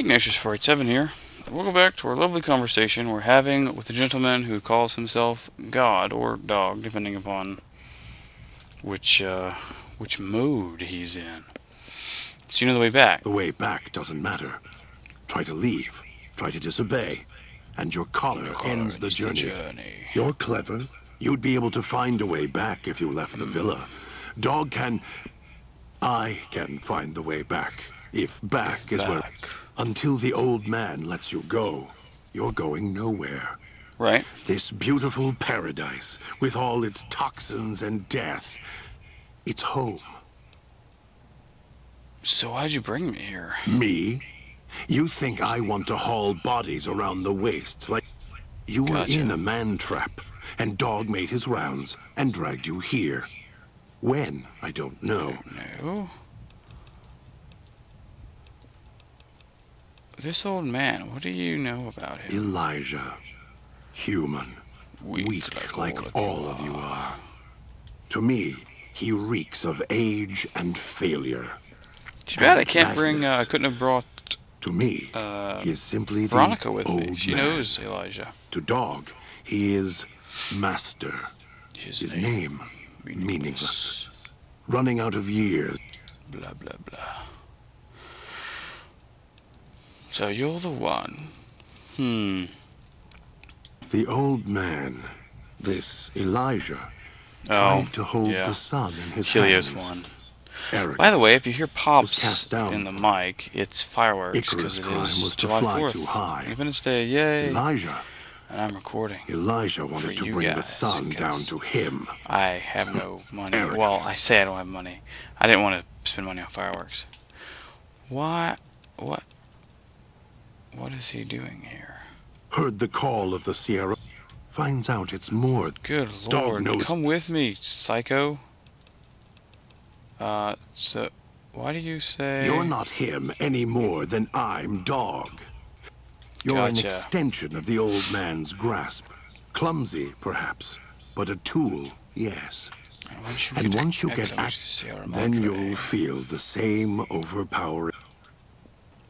Ignatius 487 here. Welcome back to our lovely conversation we're having with a gentleman who calls himself God or Dog, depending upon which uh, which mode he's in. So you know the way back. The way back doesn't matter. Try to leave, try to disobey, and your collar ends the journey. journey. You're clever. You'd be able to find a way back if you left the villa. Dog can... I can find the way back. If back is where... Until the old man lets you go, you're going nowhere. Right? This beautiful paradise, with all its toxins and death, it's home. So why'd you bring me here? Me? You think I want to haul bodies around the wastes like... You were Gotcha. in a man trap, and Dog made his rounds and dragged you here. When? I don't know. No. This old man, what do you know about him? Elijah. Human. Weak, Weak, like like, all of all you of you are. To me, he reeks of age and failure. Too bad I can't bring. Uh, I couldn't have brought To me, uh, he is simply the Veronica with old me. She man. knows Elijah. To Dog, he is Master. His name, meaningless. Running out of years. Blah blah blah. So you're the one. Hmm. The old man, this Elijah, Oh, tried to hold yeah. the sun in his Helios hands. one. Arrogance. By the way, if you hear pops down. in the mic, it's fireworks because it is crime is was to July fly 4th. too high. Independence Day, yay! Elijah, And I'm recording. Elijah wanted to bring the guys, sun down to him. I have no money. Arrogance. Well, I say I don't have money. I didn't want to spend money on fireworks. Why? What? What is he doing here? Heard the call of the Sierra. Finds out it's more. Good Dog lord! knows- Come with me, psycho. Uh, so why do you say? You're not him any more than I'm Dog. You're an extension of the old man's grasp. Clumsy, perhaps, but a tool, yes. And once you And get once you get act, then you'll feel the same overpowering.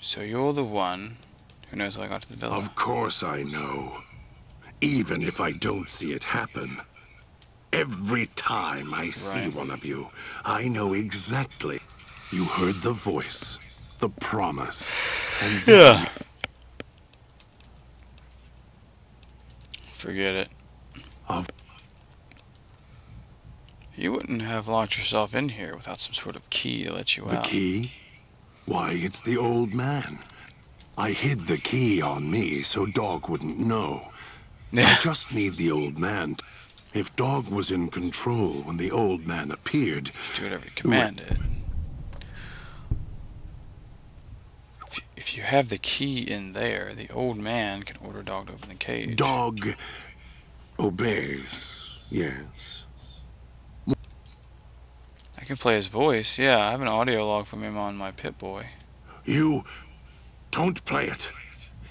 So you're the one who knows how I got to the. Of course I know. Even if I don't see it happen. Every time I see Right. one of you, I know exactly. You heard the voice, the promise, and then Forget it. Of- You wouldn't have locked yourself in here without some sort of key to let you the out. The key. Why, it's the old man. I hid the key on me so Dog wouldn't know. I just need the old man. If Dog was in control when the old man appeared, Do whatever you commanded. If, if you have the key in there, the old man can order dog to open the cage. Dog obeys. Yes. I can play his voice. Yeah, I have an audio log from him on my Pip-Boy. You don't play it.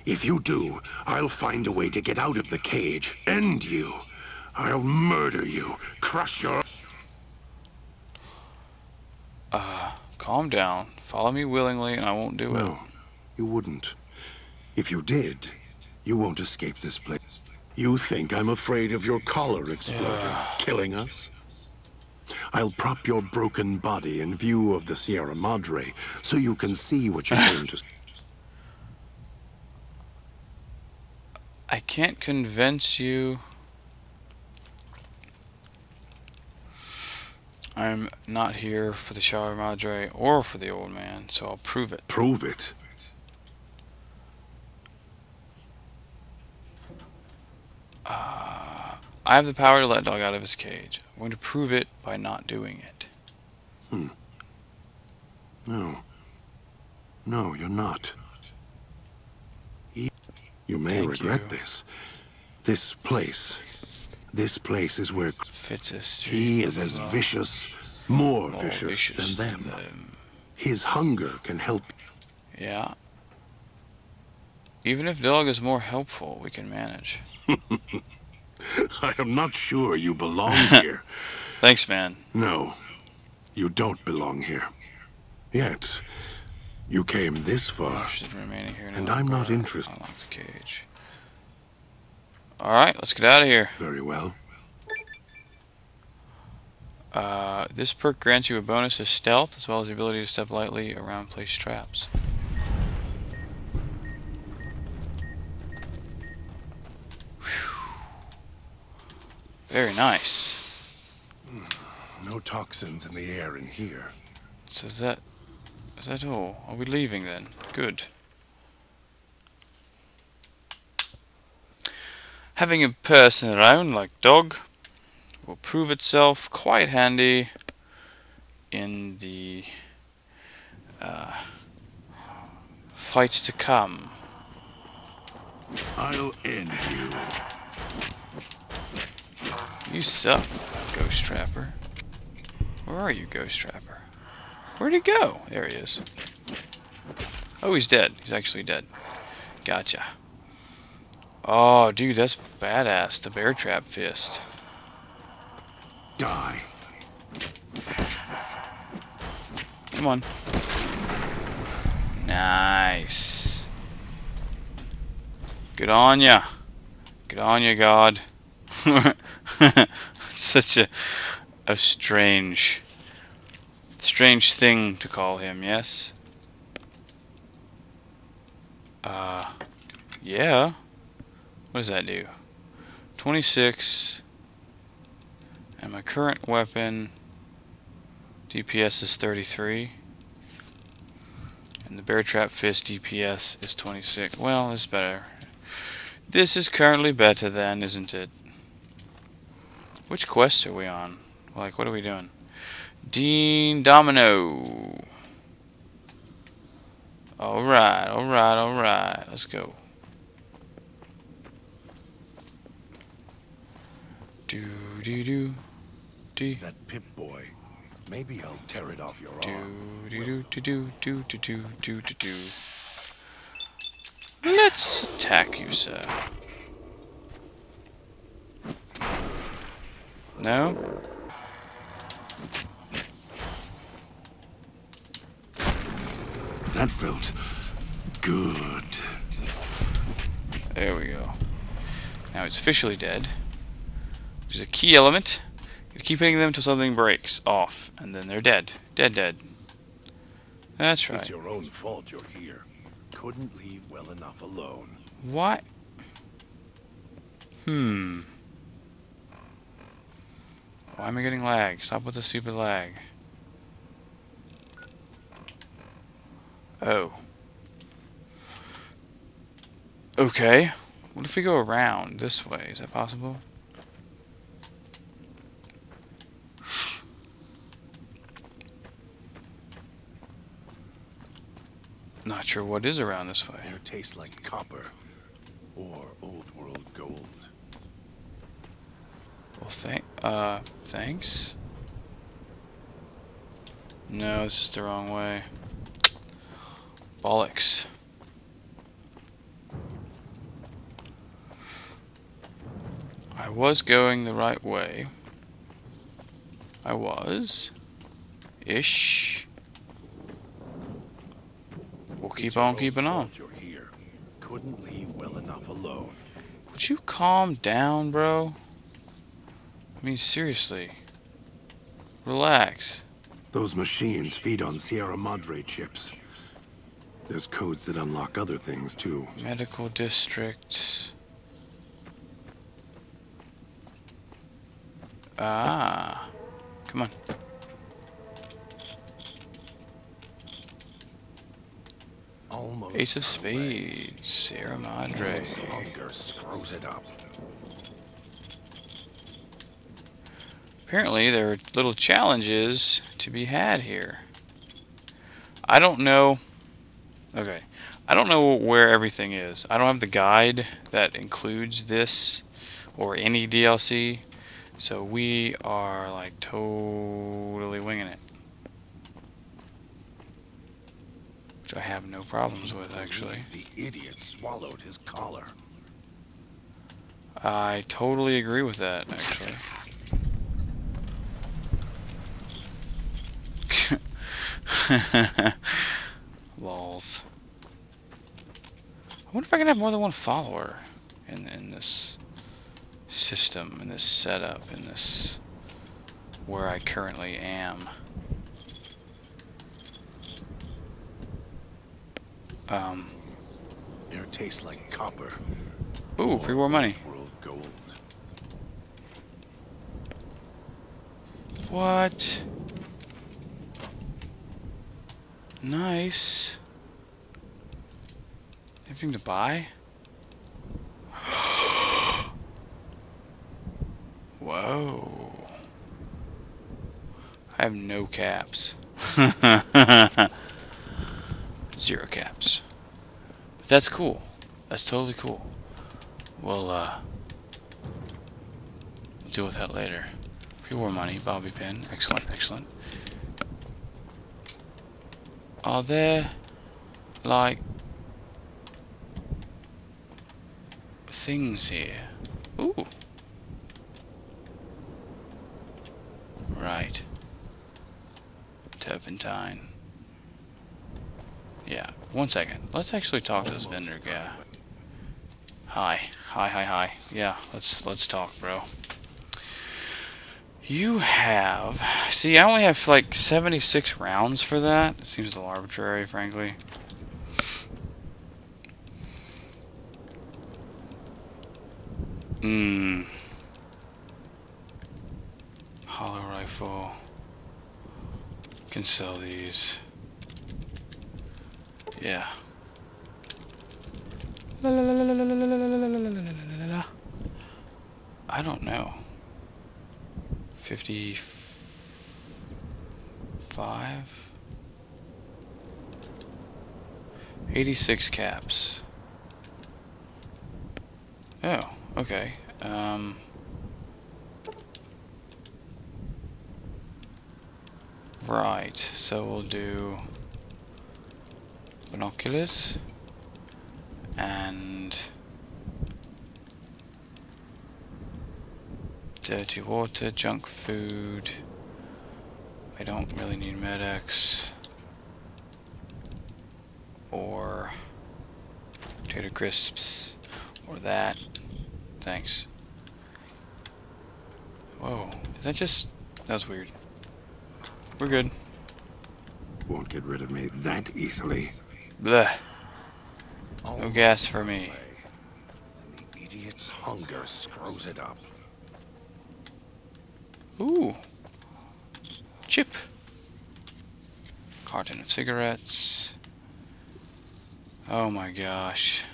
If you do, I'll find a way to get out of the cage. End you. I'll murder you. Crush your. Uh, calm down. Follow me willingly, and I won't do it. No, you wouldn't. If you did, you won't escape this place. You think I'm afraid of your collar exploding, Yeah. killing us? I'll prop your broken body in view of the Sierra Madre so you can see what you came to. Can't convince you. I'm not here for the Sierra Madre or for the old man, so I'll prove it. Prove it. Uh, I have the power to let dog out of his cage. I'm going to prove it by not doing it. Hmm. No. No, you're not. You may Thank regret you. this. This place. This place is where Fits us. he is as vicious, more more vicious, vicious than them. them. His hunger can help. Yeah. Even if dog is more helpful, we can manage. I am not sure you belong here. Thanks, man. No, you don't belong here. Yet, You came this far. Interested in remaining here. And I'm not interested. Unlock the cage. Alright, let's get out of here. Very well. Uh, this perk grants you a bonus of stealth as well as the ability to step lightly around placed traps. Whew. Very nice. No toxins in the air in here. So that is that all? Are we leaving then? Good. Having a person around like dog will prove itself quite handy in the uh, fights to come. I'll end you. You suck, Ghost Trapper. Where are you, Ghost Trapper? Where'd he go? There he is. Oh, he's dead. He's actually dead. Gotcha. Oh, dude, that's badass. The bear trap fist. Die. Come on. Nice. Good on ya. Good on ya, God. Such a a strange strange thing to call him, yes? Uh yeah. What does that do? 26 and my current weapon DPS is 33. And the Bear Trap Fist DPS is 26. Well, is better. This is currently better than, isn't it? Which quest are we on? Like, what are we doing? Dean Domino. Alright, alright, alright. Let's go. Do, do, do. Do. That Pip boy. Maybe I'll tear it off your Do arm. do do do do do do do do do do. Let's attack you, sir. No? That felt good. There we go. Now it's officially dead. Which is a key element. You keep hitting them until something breaks off, and then they're dead. Dead, dead. That's right. It's your own fault you're here. Couldn't leave well enough alone. What? Hmm. Why am I getting lag? Stop with the stupid lag. Oh. Okay. What if we go around this way? Is that possible? Not sure what is around this way. Air tastes like copper. Or old world gold. Well, thank, uh, thanks? No, this is the wrong way. Bollocks. I was going the right way. I was. Ish. We'll keep It's on keeping on. You're here. Couldn't leave well enough alone. Would you calm down, bro? I mean, seriously. Relax. Those machines feed on Sierra Madre chips. There's codes that unlock other things, too. Medical district. Ah. Come on. Almost Ace of. Spades. Sierra Madre. Hunger screws it up. Apparently, there are little challenges to be had here. I don't know. Okay. I don't know where everything is. I don't have the guide that includes this or any DLC. So we are like totally winging it. Which I have no problems with actually. The idiot swallowed his collar. I totally agree with that actually. Lols. I wonder if I can have more than one follower in in this system, in this setup, in this where I currently am. Um. Air tastes like copper. Ooh, pre-war money. World gold. What? Nice. Anything to buy? Whoa. I have no caps. Zero caps. But that's cool. That's totally cool. We'll, uh... Deal with that later. Pure money, bobby pin. Excellent, excellent. Are there, like, things here? Ooh. Right. Turpentine. Yeah, one second. Let's actually talk to this vendor guy. Hi. Hi, hi, hi. Yeah, let's let's talk, bro. You have... See, I only have like 76 rounds for that. It seems a little arbitrary, frankly. Mmm. Holorifle. Can sell these. Yeah. I don't know. 55 86 caps. Oh okay um. Right so we'll do binoculars and dirty water, junk food. I don't really need Med-X. Or potato crisps. Or that. Thanks. Whoa. Is that just... That's weird. We're good. Won't get rid of me that easily. Bleh. Oh no gas for me. And the idiot's hunger screws it up. Ooh. Chip. Carton of cigarettes. Oh my gosh.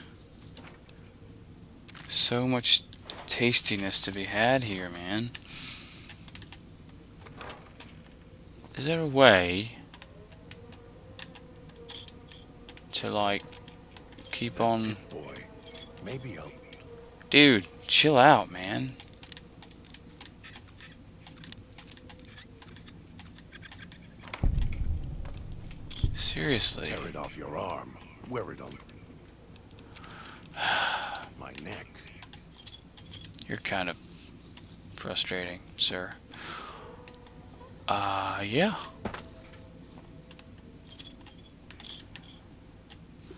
So much tastiness to be had here, man. Is there a way to like keep on Boy, maybe I'll Dude, chill out, man. Seriously. tear it off your arm. Wear it on my neck. You're kind of frustrating, sir. Uh, yeah.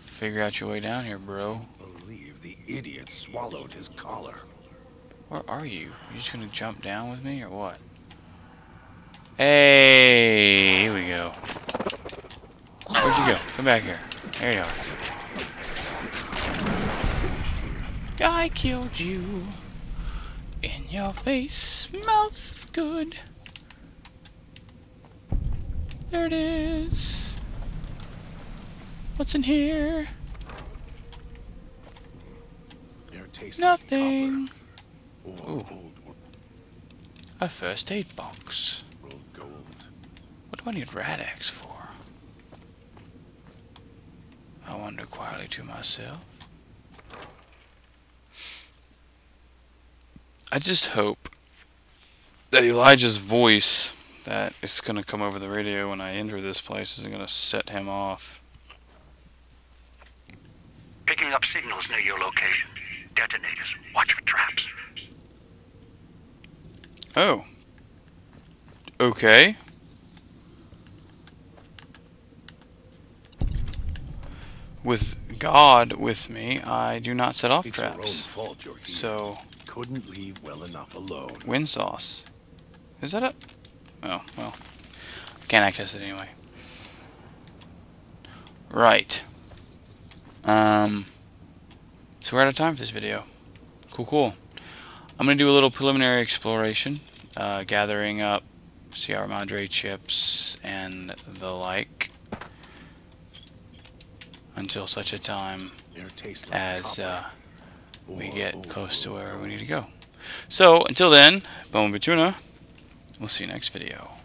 Figure out your way down here, bro. Believe the idiot swallowed his collar. Where are you? You just gonna jump down with me, or what? Hey, here we go. Where'd you go? Come back here. There you are. I killed you. In your face, mouth good. There it is. What's in here? Nothing. like copper. Or Ooh. A first aid box. What do I need Rad-X for? I wonder quietly to myself. I just hope that Elijah's voice that is going to come over the radio when I enter this place isn't going to set him off. Picking up signals near your location. Detonators. Watch for traps. Oh. Okay. With God with me, I do not set off It's traps. fault. So, couldn't leave well enough alone. wind sauce. Is that it? Oh, well. Can't access it anyway. Right. Um, so we're out of time for this video. Cool, cool. I'm going to do a little preliminary exploration, uh, gathering up Sierra Madre chips and the like until such a time Their taste like as uh, we get close to where we need to go. So, until then, Bone Tuna, we'll see you next video.